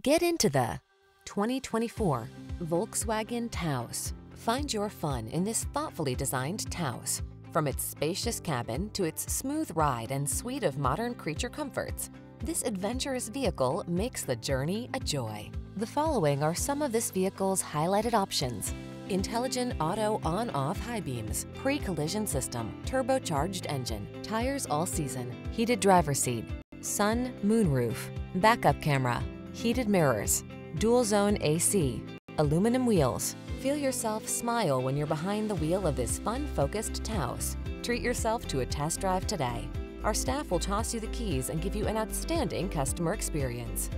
Get into the 2024 Volkswagen Taos. Find your fun in this thoughtfully designed Taos. From its spacious cabin to its smooth ride and suite of modern creature comforts, this adventurous vehicle makes the journey a joy. The following are some of this vehicle's highlighted options. Intelligent auto on-off high beams, pre-collision system, turbocharged engine, tires all season, heated driver seat, sun, moonroof, backup camera, heated mirrors, dual zone AC, aluminum wheels. Feel yourself smile when you're behind the wheel of this fun-focused Taos. Treat yourself to a test drive today. Our staff will toss you the keys and give you an outstanding customer experience.